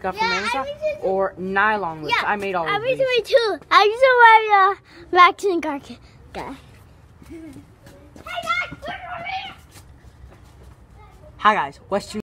got from Yeah, Amazon or nylon loops. Yeah, I made all I of these. I made too. I just to wear the vaccine guard guy. Hey guys, Hi guys, Western